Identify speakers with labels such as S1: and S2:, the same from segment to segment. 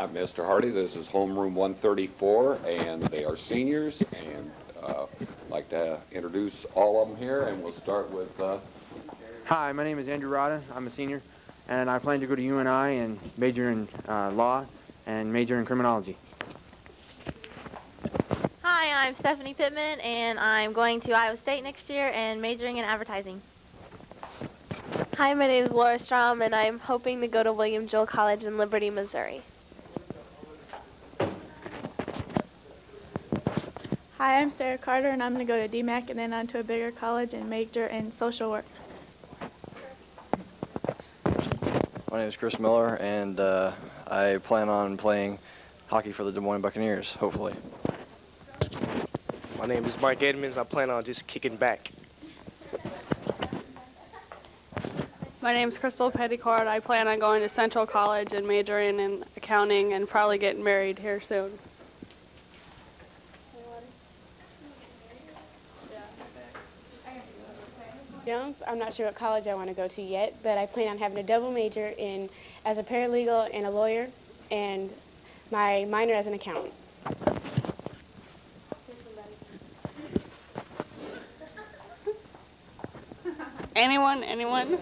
S1: I'm Mr. Hardy. This is homeroom 134, and they are seniors. And uh, I'd like to introduce all of them here, and we'll start with. Uh,
S2: Hi, my name is Andrew Rada. I'm a senior, and I plan to go to UNI and major in uh, law and major in criminology.
S3: Hi, I'm Stephanie Pittman, and I'm going to Iowa State next year and majoring in advertising.
S4: Hi, my name is Laura Strom, and I'm hoping to go to William Jewell College in Liberty, Missouri.
S5: Hi, I'm Sarah Carter, and I'm going to go to DMACC and then on to a bigger college and major in social work.
S6: My name is Chris Miller, and uh, I plan on playing hockey for the Des Moines Buccaneers, hopefully.
S7: My name is Mark Edmonds. I plan on just kicking back.
S8: My name is Crystal Petticord. I plan on going to Central College and majoring in accounting and probably getting married here soon.
S9: Jones. I'm not sure what college I want to go to yet, but I plan on having a double major in as a paralegal and a lawyer, and my minor as an accountant.
S8: Anyone? Anyone?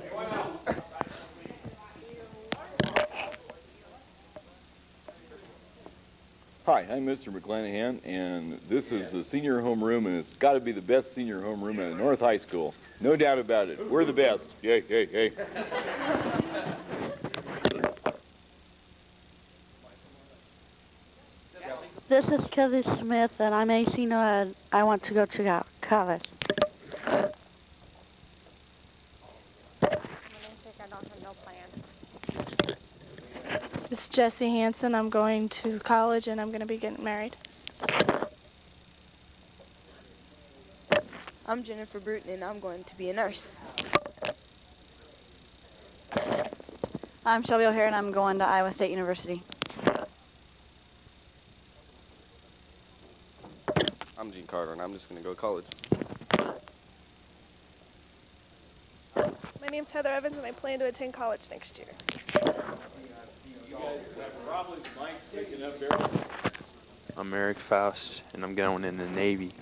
S10: Hi, I'm Mr. McClanahan, and this is the senior homeroom, and it's got to be the best senior homeroom at North High School. No doubt about it. We're the best. Yay, yay, yay.
S11: This is Kelly Smith, and I'm 18 and I want to go to college.
S5: This is Jesse Hansen. I'm going to college and I'm going to be getting married.
S12: I'm Jennifer Bruton and I'm going to be a nurse.
S13: I'm Shelby O'Hare and I'm going to Iowa State University.
S7: I'm Gene Carter and I'm just going to go to college.
S14: My name's Heather Evans and I plan to attend college next year.
S15: I'm Eric Faust, and I'm going in the Navy.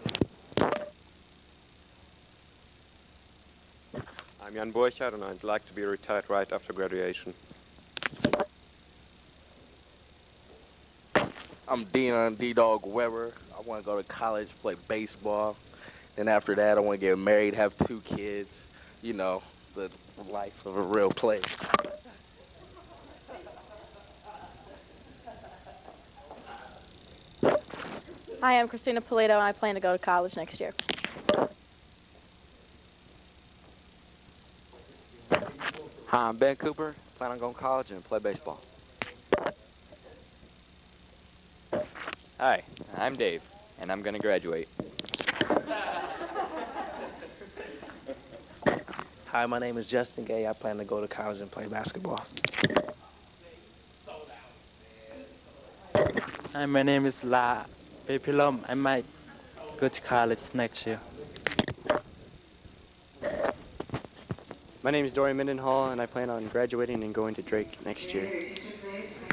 S16: I'm Jan Borchardt, and I'd like to be retired right after graduation.
S17: I'm Dean D-Dog Weber. I want to go to college, play baseball. Then after that, I want to get married, have two kids. You know, the life of a real player.
S18: Hi, I'm Christina Polito, and I plan to go to college next year.
S19: Hi, I'm Ben Cooper. Plan on going to college and play baseball.
S20: Hi, I'm Dave, and I'm going to graduate.
S7: Hi, my name is Justin Gay. I plan to go to college and play basketball.
S8: Hi, my name is La Pepilom. I might go to college next year.
S2: My name is Dorian Mendenhall, and I plan on graduating and going to Drake next year.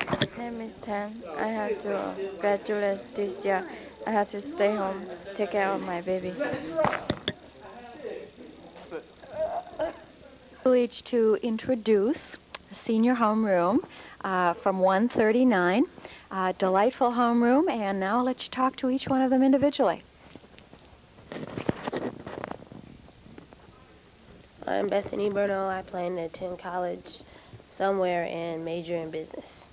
S9: My name is Tan. I have to graduate this year. I have to stay home, take care of my baby.
S3: Privilege to introduce a senior homeroom uh, from 139. Uh, delightful homeroom, and now I'll let's talk to each one of them individually.
S5: I'm Bethany Bruno. I plan to attend college somewhere and major in business.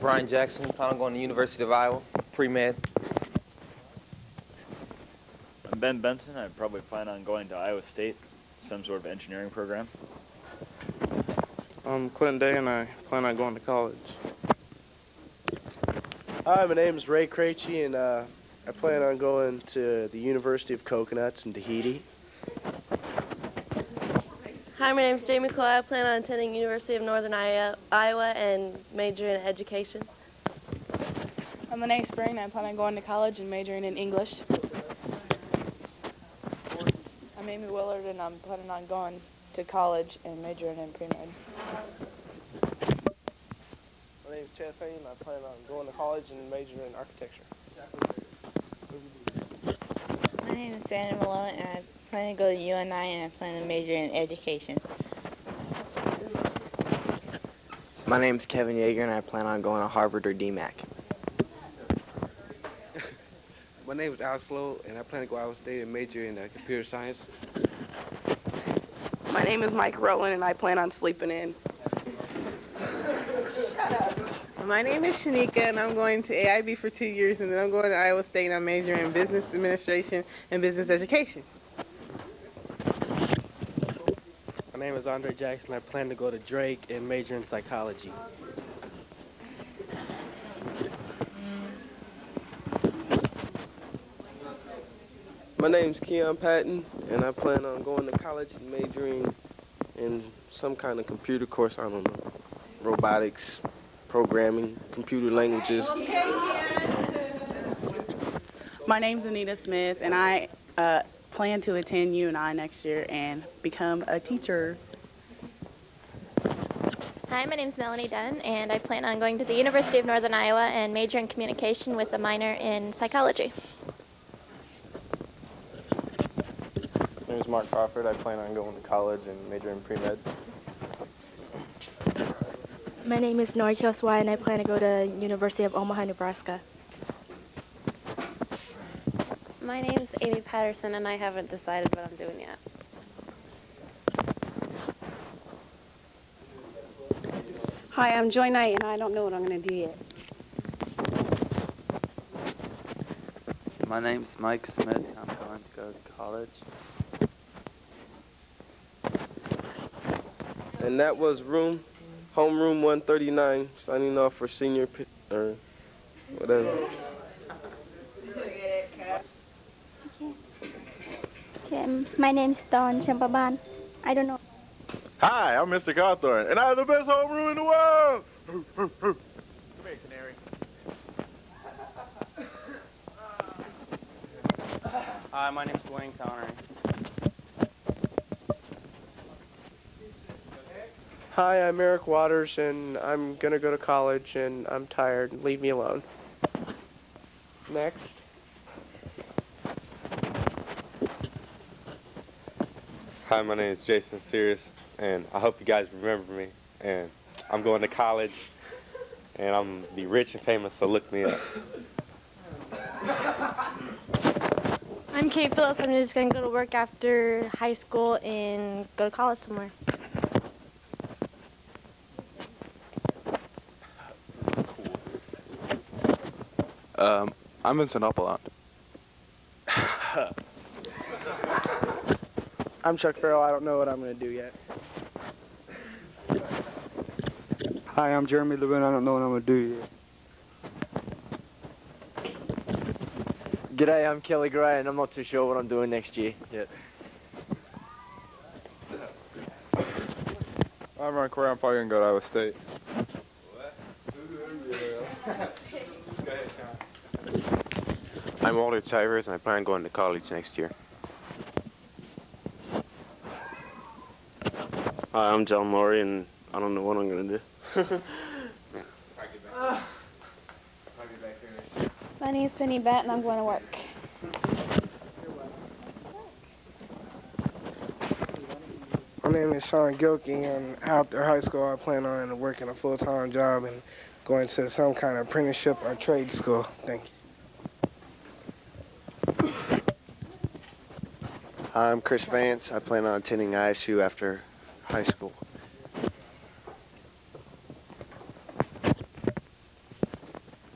S6: Brian Jackson, plan on going to the University of Iowa, pre-med.
S4: I'm Ben Benson. I probably plan on going to Iowa State, some sort of engineering program.
S19: I'm Clint Day, and I plan on going to college.
S7: Hi, my name is Ray Krejci, and uh, I plan on going to the University of Coconuts in Tahiti.
S13: Hi, my name is Jamie Coy. I plan on attending University of Northern Iowa and majoring in education.
S5: I'm Lene Spring. I plan on going to college and majoring in English. I'm Amy Willard, and I'm planning on going to college and majoring in pre-med.
S7: My name is Chad Payne. I plan on going to college and majoring in architecture.
S21: My name is Sandra Malone, and I plan to go to UNI, and I plan to major in education.
S22: My name is Kevin Yeager, and I plan on going to Harvard or DMACC.
S17: My name is Alex Lowe, and I plan to go Iowa State and major in uh, computer science.
S23: My name is Mike Rowland, and I plan on sleeping in.
S19: My name is Shanika, and I'm going to AIB for two years, and then I'm going to Iowa State, and I'm majoring in business administration and business education.
S24: My name is Andre Jackson. I plan to go to Drake and major in psychology.
S7: My name's Keon Patton, and I plan on going to college and majoring in some kind of computer course. I don't know, robotics, programming, computer languages.
S8: My name's Anita Smith, and I uh, plan to attend UNI next year and become a teacher.
S4: Hi, my name is Melanie Dunn, and I plan on going to the University of Northern Iowa and major in communication with a minor in psychology.
S6: My name is Mark Crawford. I plan on going to college and majoring in pre-med.
S5: My name is Nori Kyoswai, and I plan to go to University of Omaha, Nebraska.
S25: My name is Amy Patterson, and I haven't decided what I'm doing yet.
S26: Hi, I'm Joy Knight, and I don't know what I'm going to do yet.
S27: My name's Mike Smith. I'm going to go to college.
S7: And that was room, homeroom 139, signing off for senior, pi- or whatever.
S28: Okay, my name's Don Champaban. I don't know.
S10: Hi, I'm Mr. Cawthorn, and I have the best homeroom in the world. Come here, Canary.
S2: Hi, my name's Dwayne Connery.
S7: Hi, I'm Eric Waters, and I'm gonna go to college, and I'm tired. Leave me alone. Next.
S29: Hi, my name is Jason Sears, and I hope you guys remember me. And I'm going to college, and I'm gonna be rich and famous, so look me up.
S30: I'm Kate Phillips. I'm just going to go to work after high school and go to college somewhere.
S6: I'm Vincent Uppelant.
S7: I'm Chuck Farrell. I don't know what I'm gonna do yet.
S31: Hi, I'm Jeremy Levin. I don't know what I'm gonna do yet.
S32: G'day, I'm Kelly Gray, and I'm not too sure what I'm doing next year yet.
S6: I'm Ron Corey. I'm probably gonna go to Iowa State.
S33: I'm Walter and I plan on going to college next year.
S29: Hi, I'm John Murray, and I don't know what I'm gonna do.
S30: My name's Penny Bett, and I'm going to work.
S7: My name is Sean Gilkey, and after high school, I plan on working a full-time job and going to some kind of apprenticeship or trade school. Thank you.
S34: I'm Chris Vance. I plan on attending ISU after high school.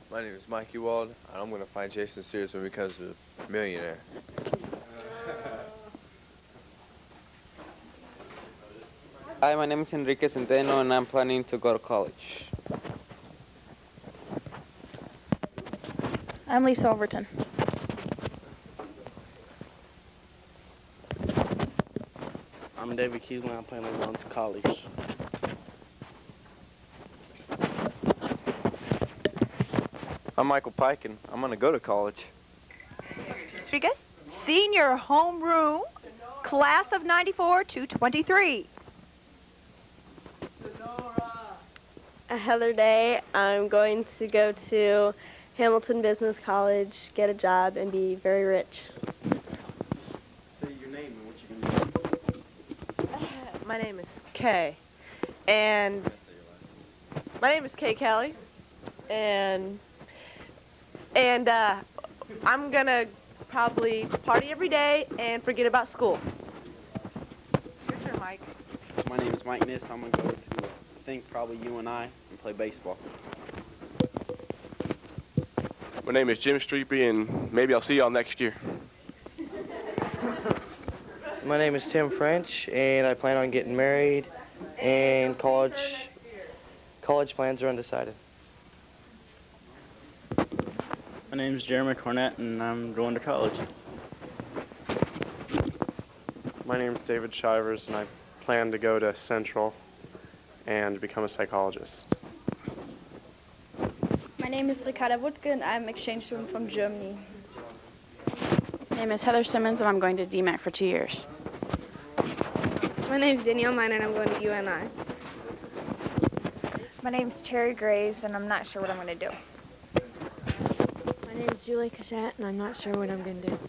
S6: My name is Mike Ewald, and I'm gonna find Jason Sears when he becomes a millionaire.
S35: Hi, my name is Enrique Centeno, and I'm planning to go to college.
S30: I'm Lisa Overton.
S8: I'm David Keesley. I plan on going to college.
S6: I'm Michael Pike, and I'm gonna go to college.
S3: Rodriguez, senior homeroom, class of 94 to 23.
S36: A Heather Day. I'm going to go to Hamilton Business College, get a job, and be very rich.
S37: Say your name and what you're gonna do.
S38: My name is Kay, and my name is Kay Kelly, and and uh, I'm gonna probably party every day and forget about school. Your turn, Mike.
S37: My name is Mike Niss. I'm gonna go to, I think, probably UNI and play baseball.
S39: My name is Jim Streepy, and maybe I'll see y'all next year.
S40: My name is Tim French, and I plan on getting married. And college, college plans are undecided.
S37: My name is Jeremy Cornett, and I'm going to college.
S41: My name is David Shivers, and I plan to go to Central and become a psychologist.
S42: My name is Ricarda Wutke and I'm exchange student from Germany.
S8: My name is Heather Simmons, and I'm going to DMACC for two years.
S42: My name is Danielle Mine and I'm going to UNI.
S43: My name's Terry Grays, and I'm not sure what I'm going to do.
S42: My name is Julie Cachat and I'm not sure what I'm going to do.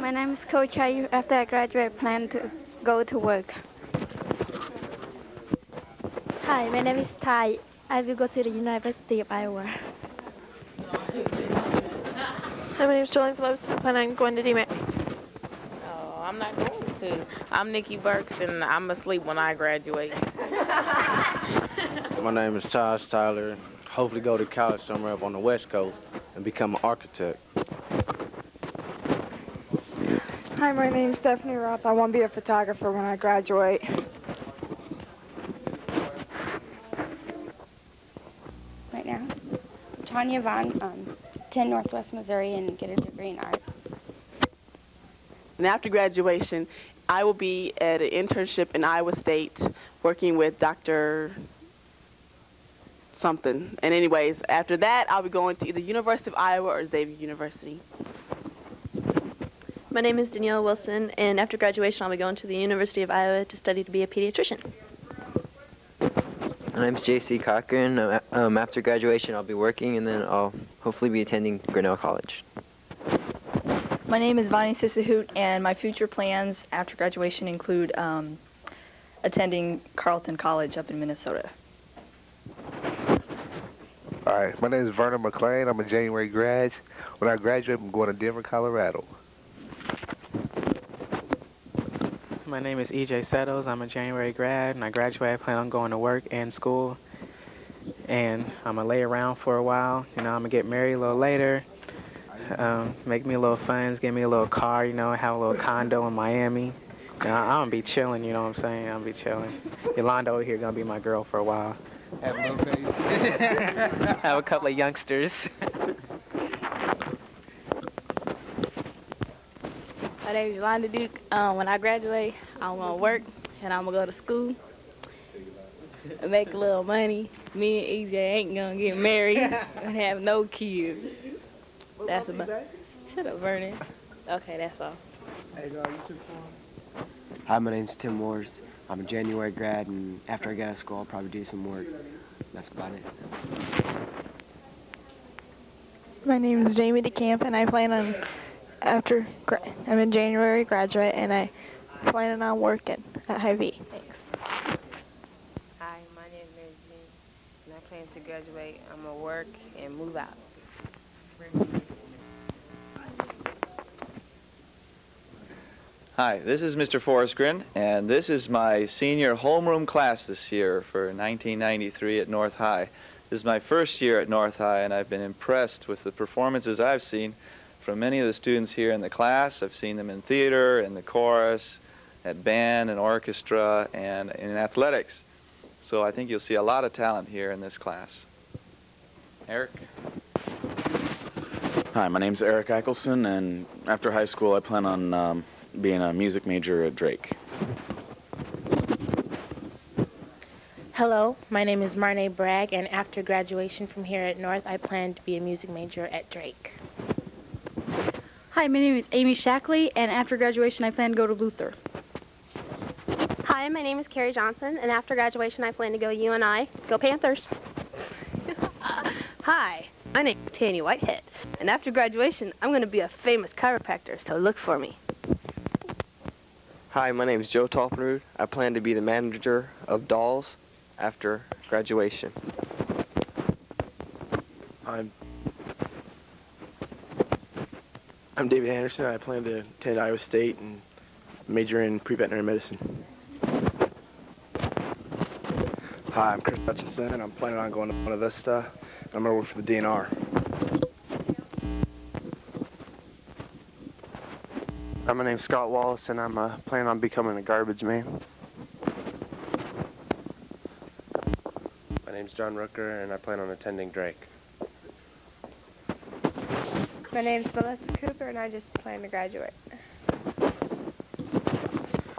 S5: My name is Coach I. After I graduate, I plan to go to work.
S42: Hi, my name is Ty. I will go to the University of Iowa.
S38: Hi, my name is Julian Phillips. I plan on going to DMACC.
S44: Oh, I'm not going to. I'm Nikki Burks, and I'm asleep when I graduate.
S45: My name is Taj Tyler. Hopefully go to college somewhere up on the West Coast and become an architect.
S46: Hi, my name's Stephanie Roth. I want to be a photographer when I graduate.
S5: Right now, Tanya Vaughn, um, 10 Northwest Missouri, and get a degree in art.
S8: And after graduation, I will be at an internship in Iowa State working with Dr. something. And anyways, after that, I'll be going to either University of Iowa or Xavier University.
S38: My name is Danielle Wilson, and after graduation, I'll be going to the University of Iowa to study to be a pediatrician.
S47: My name's JC Cochran. Um, um, after graduation, I'll be working, and then I'll hopefully be attending Grinnell College.
S21: My name is Vonnie Sisahoot, and my future plans after graduation include um, attending Carleton College up in Minnesota.
S48: All right, my name is Vernon McLean. I'm a January grad. When I graduate, I'm going to Denver, Colorado.
S37: My name is EJ Settles. I'm a January grad, and I graduate. I plan on going to work and school. And I'm going to lay around for a while. You know, I'm going to get married a little later. Um, make me a little funds, get me a little car, you know, have a little condo in Miami. And I, I'm going to be chilling, you know what I'm saying? I'm going to be chilling. Yolanda over here going to be my girl for a while.
S46: Have a little baby.
S37: have a couple of youngsters.
S36: My name is Yolanda Duke. Um, when I graduate, I'm going to work and I'm going to go to school and make a little money. Me and EJ ain't going to get married and have no kids. That's about Shut up, Vernon. Okay, that's all.
S49: Hey, girl, you too Hi, my name's Tim Wars. I'm a January grad, and after I get out of school, I'll probably do some work. That's about it.
S36: My name is Jamie DeCamp, and I plan on after gra- I'm a January graduate, and I planning on working at Hy-Vee. Thanks.
S50: Hi, my name is Mary Jean, and I plan to graduate. I'm gonna work and move out.
S51: Hi, this is Mr. Forsgren, and this is my senior homeroom class this year for 1993 at North High. This is my first year at North High, and I've been impressed with the performances I've seen from many of the students here in the class. I've seen them in theater, in the chorus, at band and orchestra, and in athletics. So I think you'll see a lot of talent here in this class. Eric?
S52: Hi, my name's Eric Eichelson, and after high school, I plan on um, being a music major at Drake.
S53: Hello, my name is Marne Bragg, and after graduation from here at North, I plan to be a music major at Drake.
S19: Hi, my name is Amy Shackley, and after graduation, I plan to go to Luther.
S36: Hi,
S54: Hi, my name is Carrie Johnson, and after graduation, I plan to go UNI. Go Panthers!
S23: Hi, my name is Tanya Whitehead, and after graduation, I'm going to be a famous chiropractor, so look for me.
S49: Hi, my name is Joe Toppenrud. I plan to be the manager of Dolls after graduation.
S55: I'm I'm David Anderson. I plan to attend Iowa State and major in pre-veterinary medicine.
S56: Hi, I'm Kris Hutchinson, and I'm planning on going to Buena Vista. I'm gonna work for the DNR.
S34: Hi, my name's Scott Wallace, and I'm uh, planning on becoming a garbage man.
S57: My name's John Rooker, and I plan on attending Drake.
S58: My name's Melissa Cooper, and I just plan to graduate.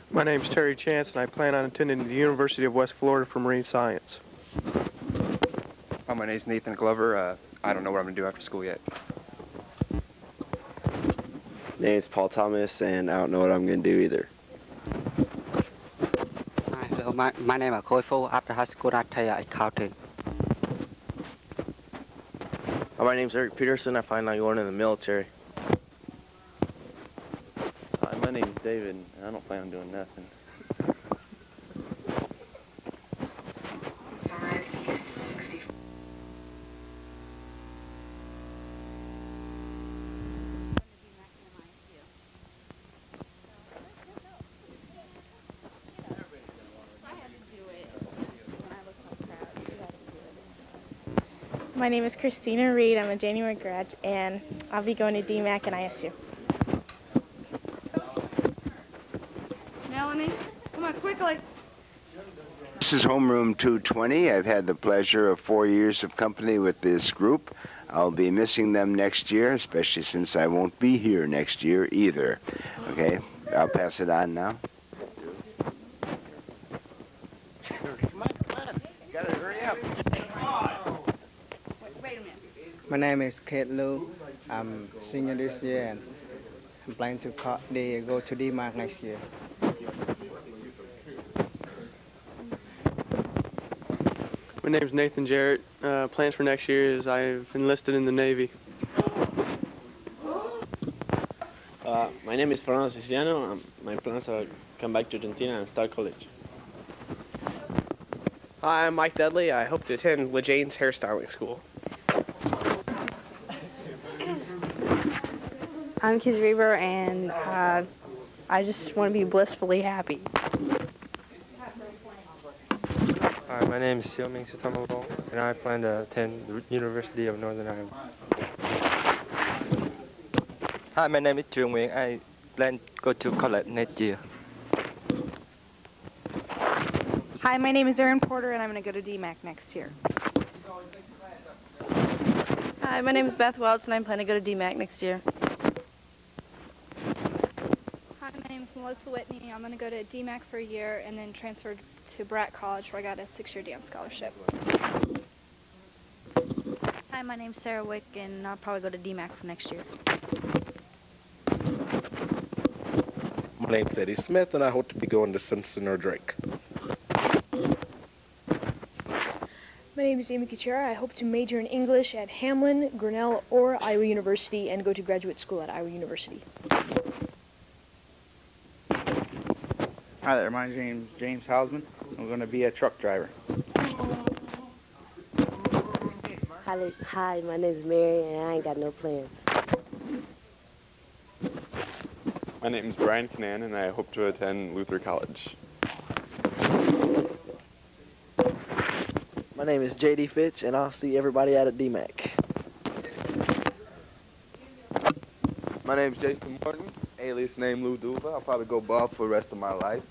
S19: My name's Terry Chance, and I plan on attending the University of West Florida for marine science.
S29: Hi, my name's Nathan Glover. Uh, I don't know what I'm going to do after school yet.
S59: Name's Paul Thomas, and I don't know what I'm going to do either.
S60: Hi, so my, my name is Koifo. After high school, I tell you accounting.
S61: Hi, my name's Eric Peterson. I plan on going in the military.
S62: Hi, my name's David, and I don't plan on doing nothing.
S54: My name is Christina Reed. I'm a January grad, and I'll be going to DMACC and ISU.
S58: Melanie, come on, quickly.
S63: This is Homeroom 220. I've had the pleasure of four years of company with this group. I'll be missing them next year, especially since I won't be here next year either. Okay, I'll pass it on now.
S30: Name is Kate Liu. I'm senior this year and I'm planning to co- the, go to DMACC next year.
S19: My name is Nathan Jarrett. Uh, plans for next year is I've enlisted in the Navy.
S64: Uh, my name is Fernando Siciliano. Um, my plans are come back to Argentina and start college.
S65: Hi, I'm Mike Dudley. I hope to attend La James hairstyling school.
S66: I'm Kiz Reaver, and uh, I just want to be blissfully happy.
S6: Hi, my name is Xiaoming Sutamabo, and I plan to attend the University of Northern Ireland.
S67: Hi, my name is Trương Nguyễn. I plan to go to college next year.
S50: Hi, my name is Erin Porter, and I'm going to go to DMACC next year.
S68: Hi, my name is Beth Welch, and I'm planning to go to DMACC next year.
S69: Hi, my name is Melissa Whitney. I'm going to go to DMACC for a year and then transfer to Bratt College where I got a six-year dance scholarship.
S70: Hi, my name's Sarah Wick, and I'll probably go to DMACC for next year.
S17: My name's Eddie Smith, and I hope to be going to Simpson or Drake.
S71: My name is Amy Kuchera. I hope to major in English at Hamline, Grinnell, or Iowa University and go to graduate school at Iowa University.
S72: Hi there, my name's James Hausman. I'm going to be a truck driver.
S73: Hi, hi, my name is Mary, and I ain't got no plans.
S74: My name is Brian Canan, and I hope to attend Luther College.
S75: My name is JD Fitch, and I'll see everybody out at DMACC.
S29: My name's Jason Morton, alias name Lou Duva. I'll probably go bald for the rest of my life.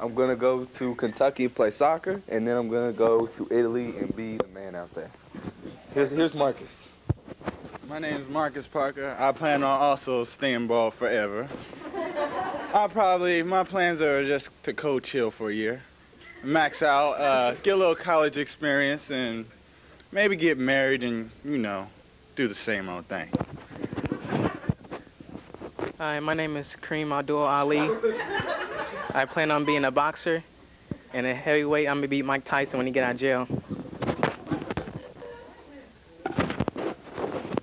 S29: I'm gonna go to Kentucky and play soccer, and then I'm gonna go to Italy and be the man out there. Here's here's Marcus.
S76: My name is Marcus Parker. I plan on also staying ball forever. I probably my plans are just to coach chill for a year, max out, uh, get a little college experience, and maybe get married and you know do the same old thing.
S37: Hi, my name is Kareem Abdul Ali. I plan on being a boxer And a heavyweight, I'm gonna beat Mike Tyson when he get out of jail.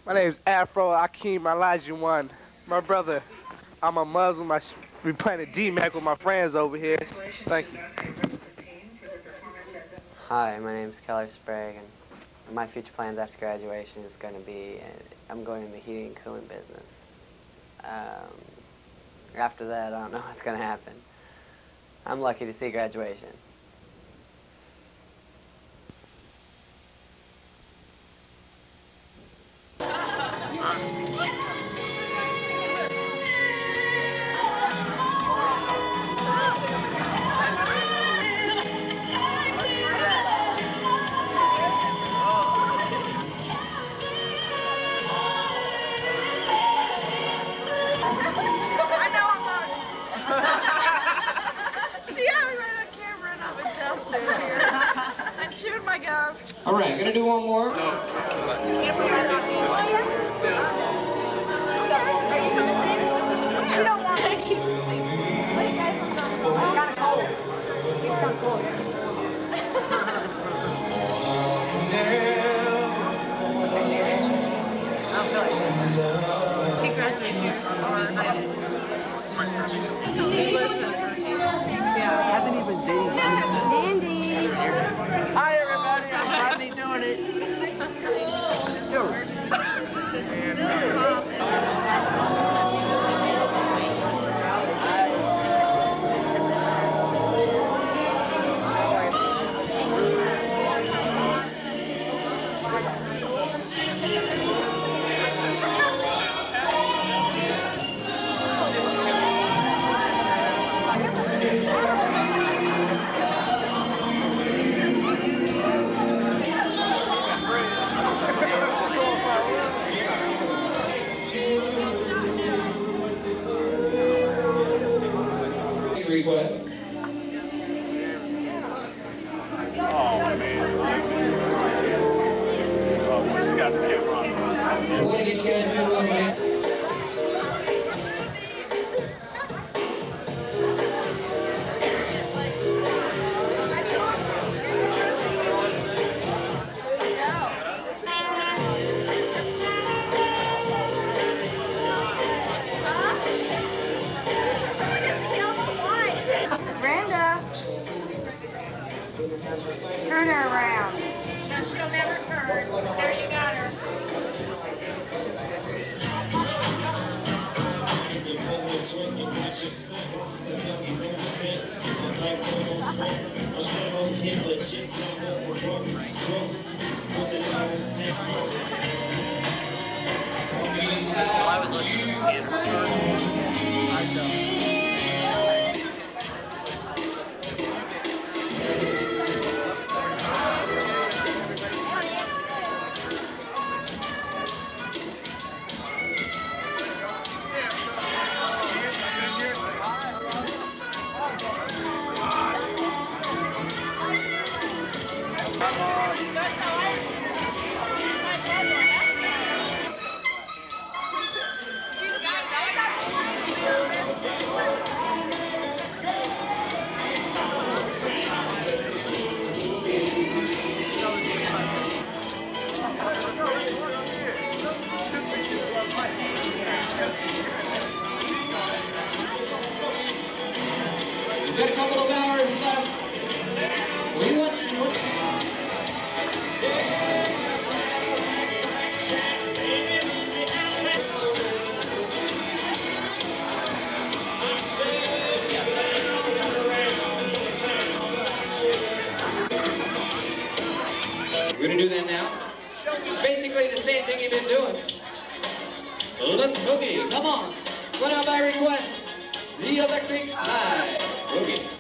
S17: My name is Afro Akeem Olajuwon. My brother, I'm a Muslim. I be playing a DMACC with my friends over here. Thank you.
S77: Hi, my name is Keller Sprague, and my future plans after graduation is going to be, uh, I'm going in the heating and cooling business. Um, after that, I don't know what's going to happen. I'm lucky to see graduation.
S78: All right, gonna do one more.
S79: She Doing it.
S78: Request. Gonna do that now. Basically the same thing you've been doing. Let's boogie. Come on. Run out by request. The Electric Slide. Boogie.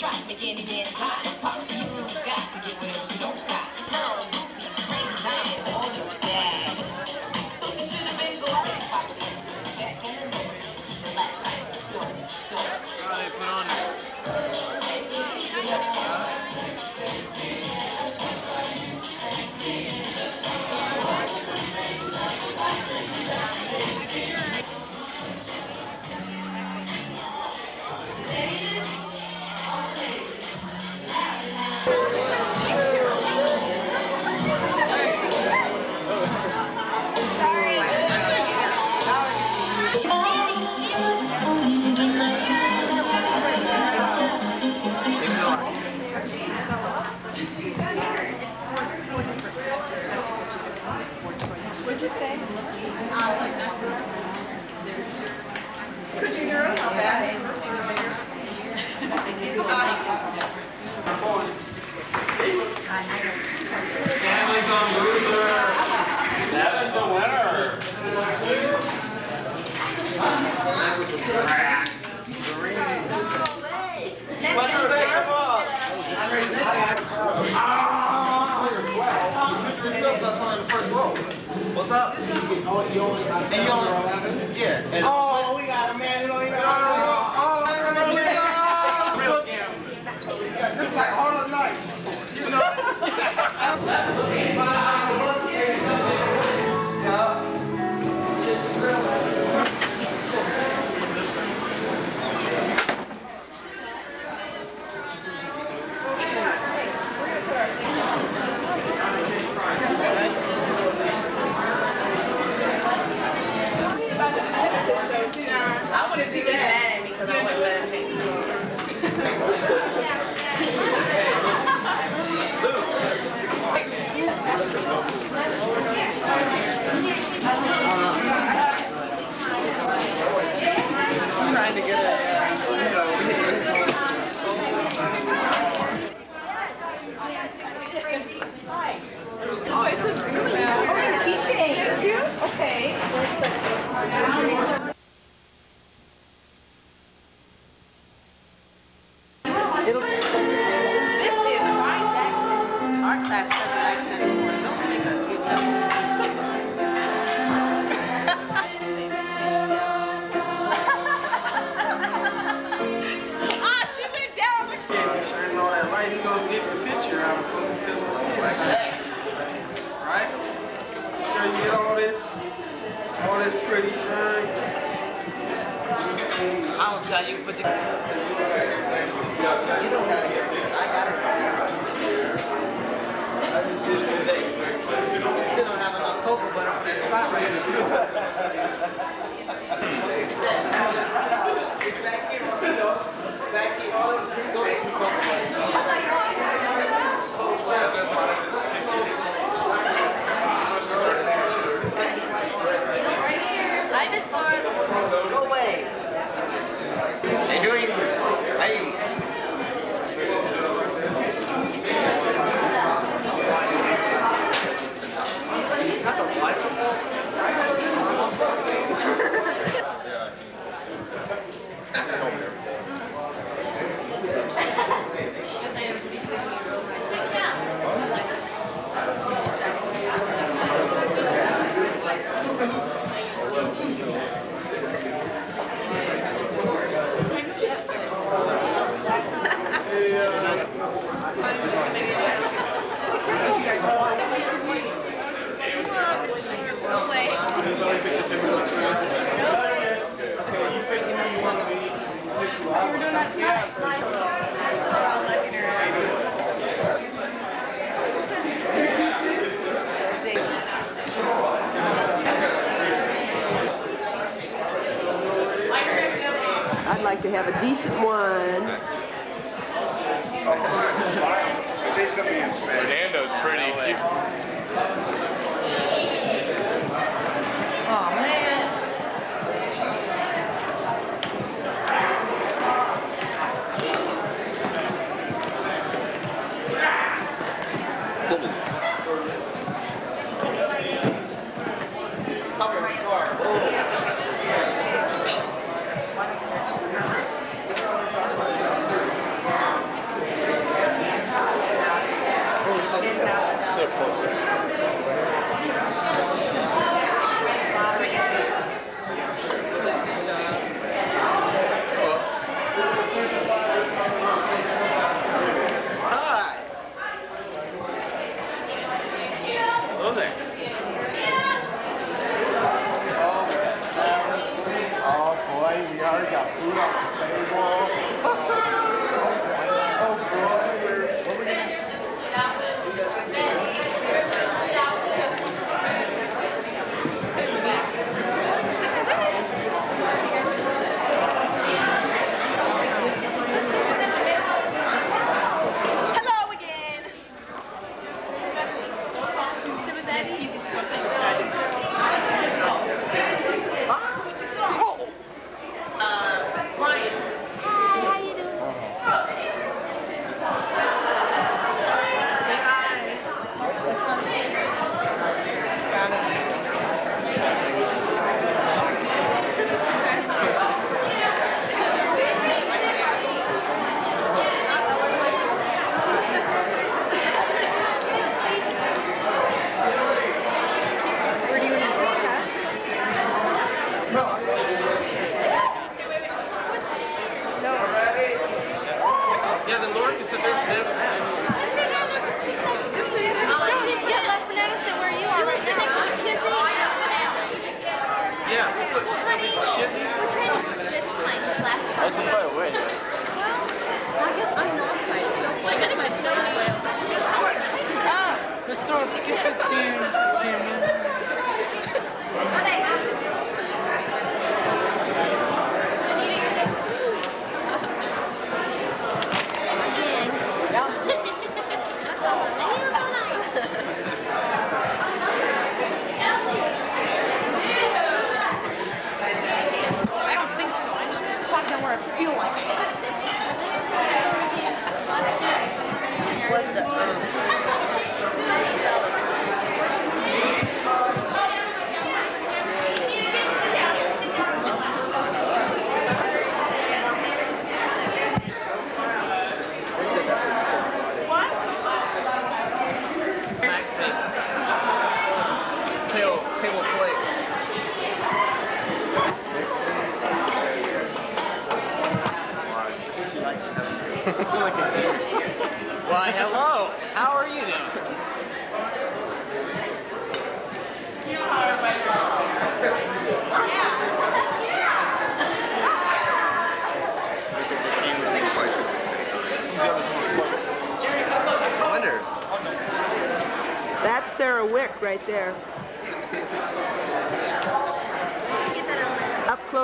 S80: try,
S78: but then again, God is power. She uses to get whatever she don't on
S23: Stanley Loser. That is the winner. Let's go, come on. Ah! What's up? And you only, yeah. And,
S81: oh. aos
S23: santos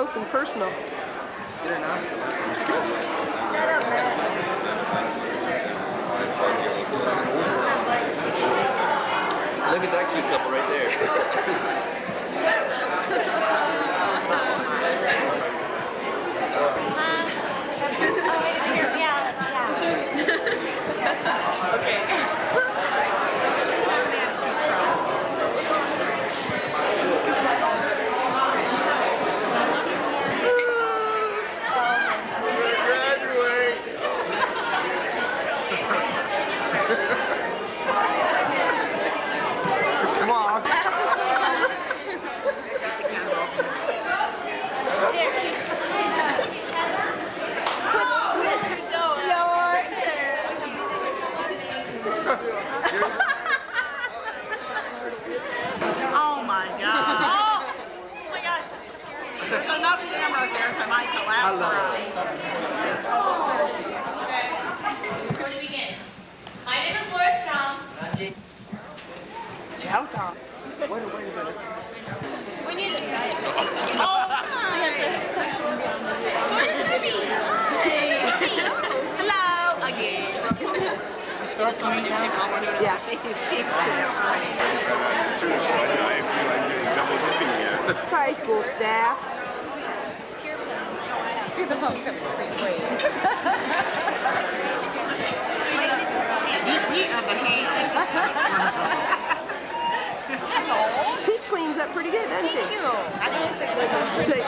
S23: close
S81: and personal. Shut up, man.
S82: Look at that cute couple right there.
S83: Yeah, he's keeping High school staff.
S79: Do the homecoming parade.
S83: He cleans up pretty good, doesn't she?
S79: Thank you. I it was pretty good.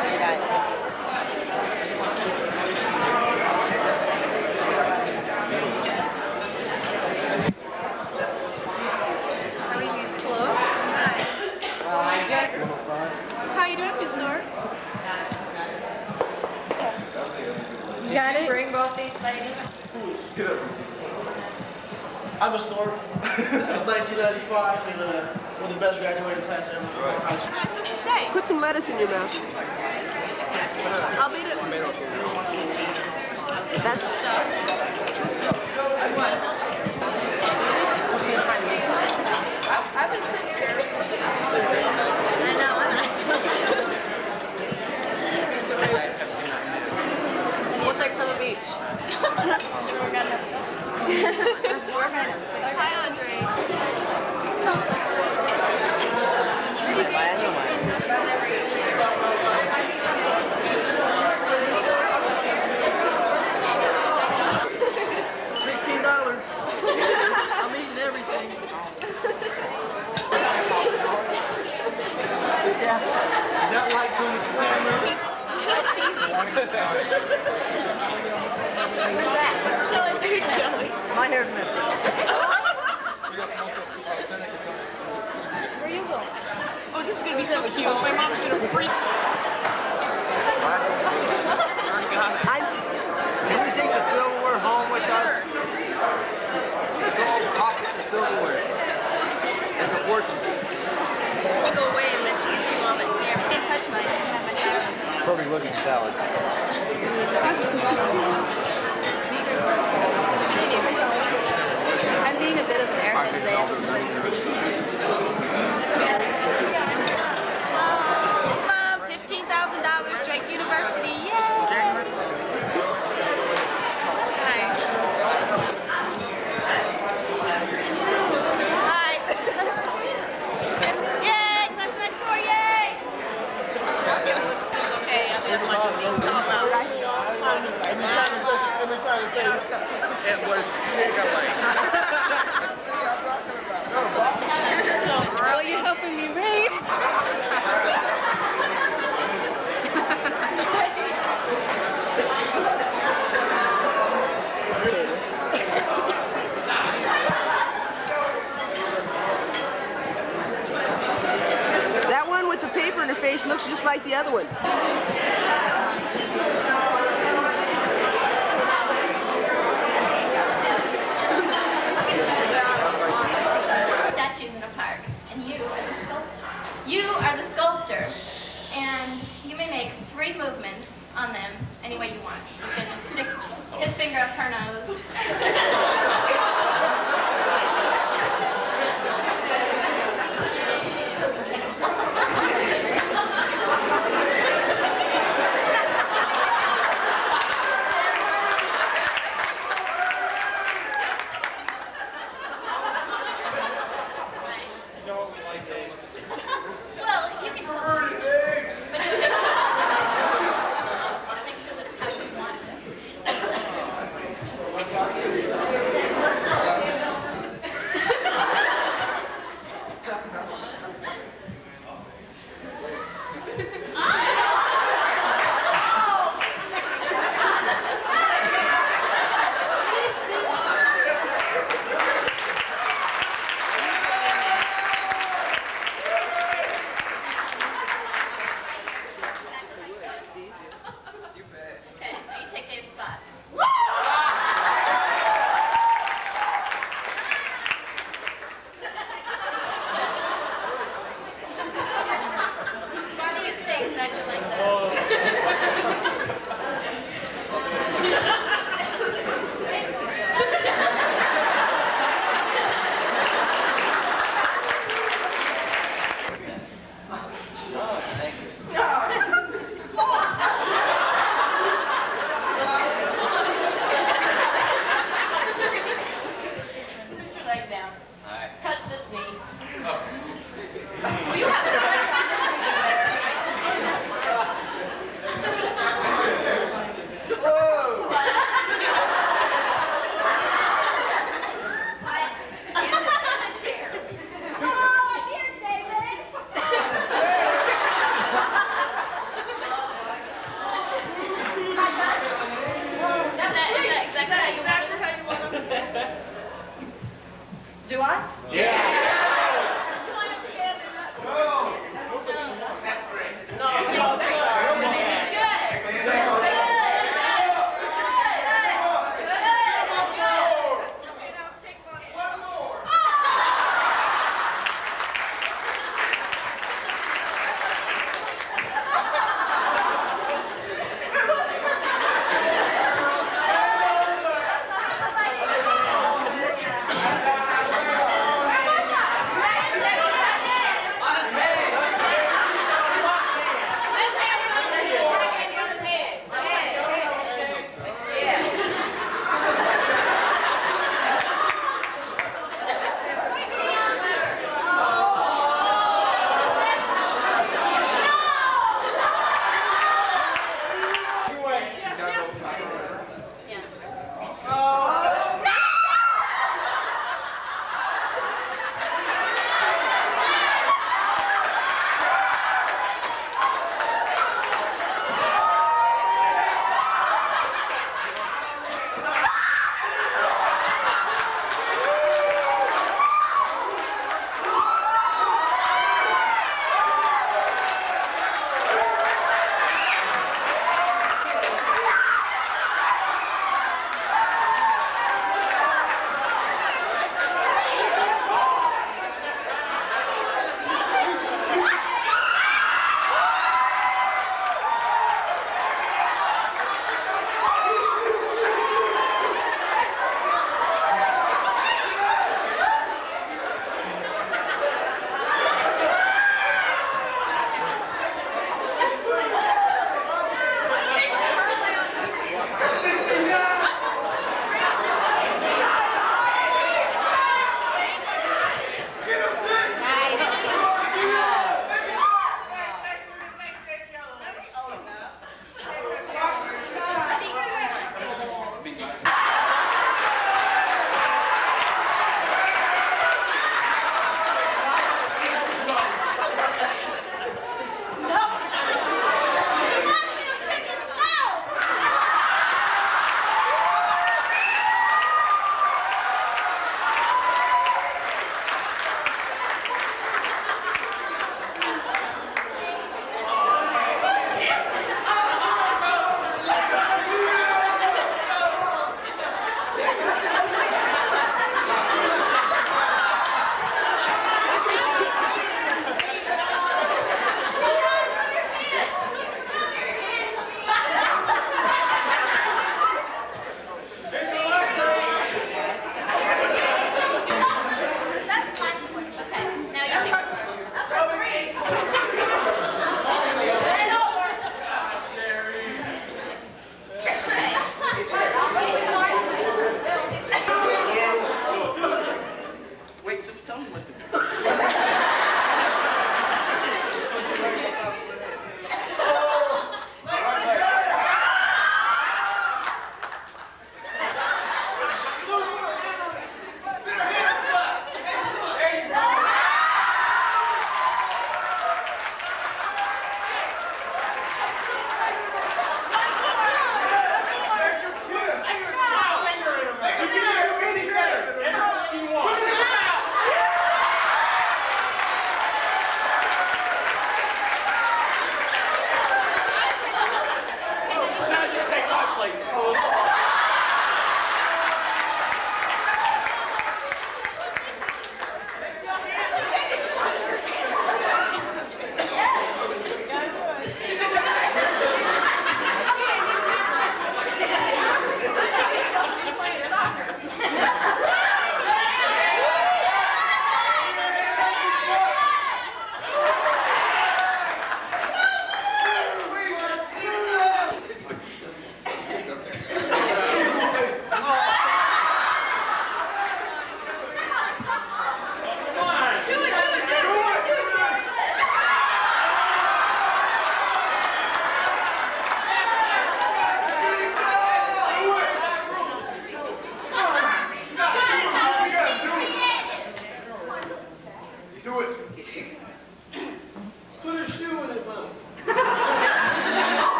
S23: How you doing, Miss Nora?
S79: Did
S23: Got
S79: you
S23: it?
S79: bring both these ladies?
S84: I'm a snore. this is 1995, and uh, one of the best graduating class ever from our high school.
S83: Put some lettuce in your mouth.
S23: I'll beat it.
S83: That's stuff.
S23: I've been sitting here.
S79: I
S23: We'll take some of each. We're gonna. We're gonna. Hi, Andre.
S84: Sixteen dollars. I'm eating everything. yeah. Not like doing the camera.
S23: That's easy.
S84: My hair's messed up.
S23: Where you going? Oh, this is gonna be so cute. My mom's gonna freak.
S84: Can we take the silverware home with us? Let's all pocket the silverware. It's a fortune.
S23: Go away unless you get you on the camera. Can't touch mine. I have my hair on.
S84: Perfect looking salad.
S23: I'm being a bit of an airhead today. Uh, Mom, uh, $15,000 Drake University. Yay! Hi. Yay! Class 94, yay! Okay, I'm the other one. Come on, right?
S84: Every time to say, every time to say, it was
S23: you're helping me.
S83: That one with the paper in face looks just like the other one.
S23: Movements on them any way you want.